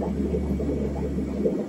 本当に。